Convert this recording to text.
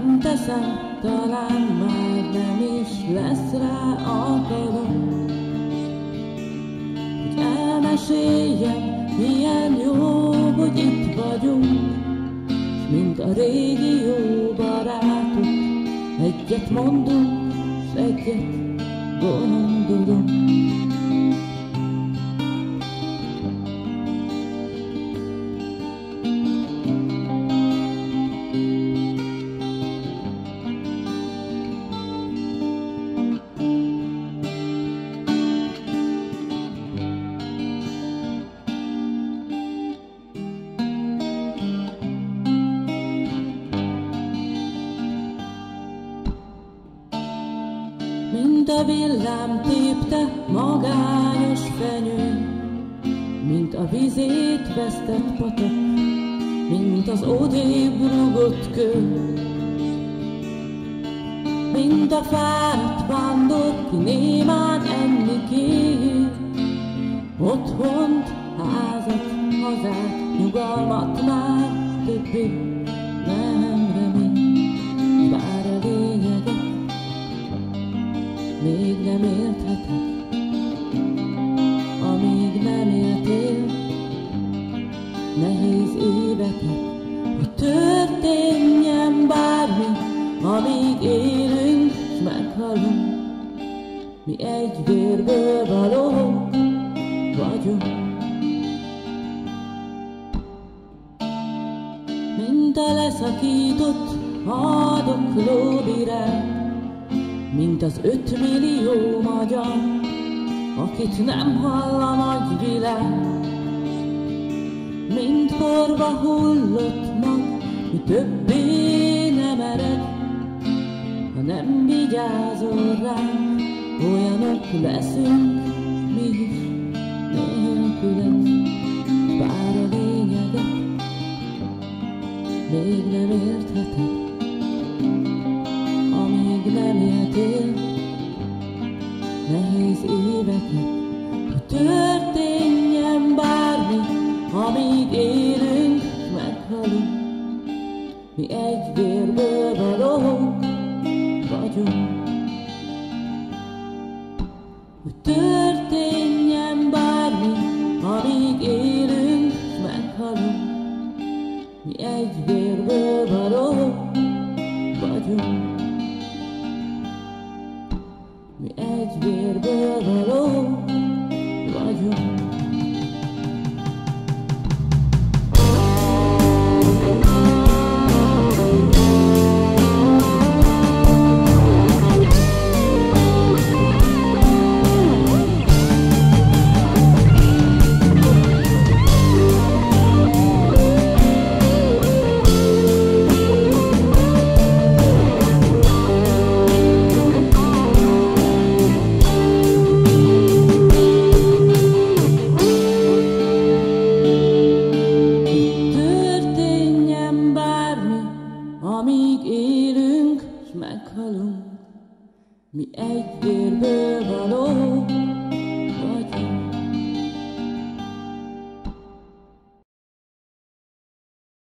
Nem teszem, talán már nem is lesz rá alkalom. Hogy elmeséljem, milyen jó, hogy itt vagyunk, s mint a régi jó barátok, egyet mondunk, s egyet gondolunk. A villám tépte magányos fenyő, Mint a vizét vesztett patak, Mint az odébb rugott kő. Mint a fáradt vándor, ki némán enni kér, Otthont, házat, hazát, nyugalmat már többé nehéz éveket, hogy történjen bármi, amíg élünk, s meghalunk. Mi egy vérből való vagyunk. Mint a leszakított haldokló virág, mint az ötmillió magyar, akit nem hall a nagy világ. Mint porba hullott mag, mi többé nem ered, ha nem vigyázol ránk, olyanok leszünk mi is nélküled, bár a lényeget még nem értheted amíg nem éltél nehéz éveket, élünk, meghalunk. Mi egy vérből valók vagyunk. Hogy történjen bármi, amíg élünk, meghalunk. Mi egy vérből valók vagyunk. Mi egy vérből való Mi egy vérből való.